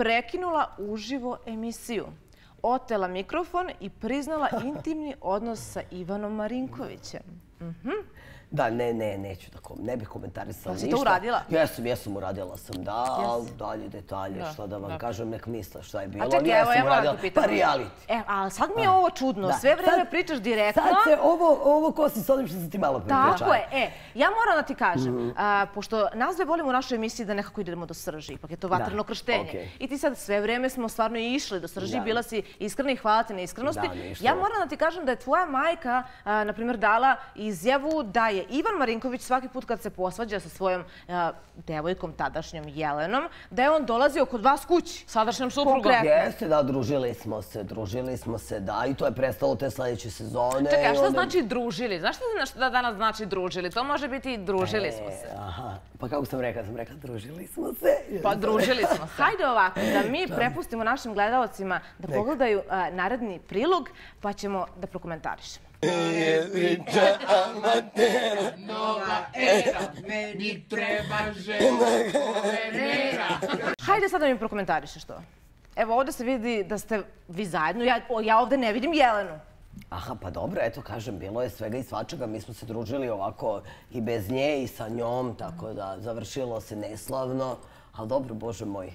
prekinula uživo emisiju, otela mikrofon i priznala intimni odnos sa Ivanom Marinkovićem. Mhm. Da, ne, ne, neću da kom, ne bih komentarisala ništa. Pa si to uradila? Jesam, jesam, uradila sam, da, ali dalje detalje, šta da vam kažem, nek misle šta je bilo. A čekaj, evo, ja moram tu pitati. Pa reality. E, ali sad mi je ovo čudno, sve vreme pričaš direktno. Sad se ovo kosi s onim što se ti malo pričala. Tako je, e, ja moram da ti kažem, mhm. pošto nas dve volimo u našoj emisiji da nekako idemo do srži, ipak je to vatreno krštenje. I ti sad sve vreme smo stvarno išli do srži, bila si iskrena i hvala ti na iskrenosti. Ja moram da ti kažem da je tvoja majka, na primjer, dala izjavu da je Ivan Marinković svaki put kad se posvađa sa svojom devojkom, tadašnjom Jelenom, da je on dolazio kod vas kući, sadašnjom suprugom. Jeste, da, družili smo se, družili smo se, da, i to je prestalo te sljedeće sezone. Čekaj, a šta znači družili? Znaš šta da danas znači družili? To može biti družili smo se. E, aha, pa kako sam rekla, sam rekla družili smo se. Pa družili smo se. Hajde ovako, da mi prepustimo našim gledalcima da pogledaju naredni prilog, pa ćemo da prokomentarišemo. Jedrića amatera Nova era Meni treba žena Hajde sad da mi prokomentarišeš to. Evo ovdje se vidi da ste vi zajedno. Ja ovdje ne vidim Jelenu. Aha, pa dobro, eto kažem, bilo je svega i svačega. Mi smo se družili ovako i bez nje i sa njom, tako da završilo se neslavno. Ali dobro, bože moj,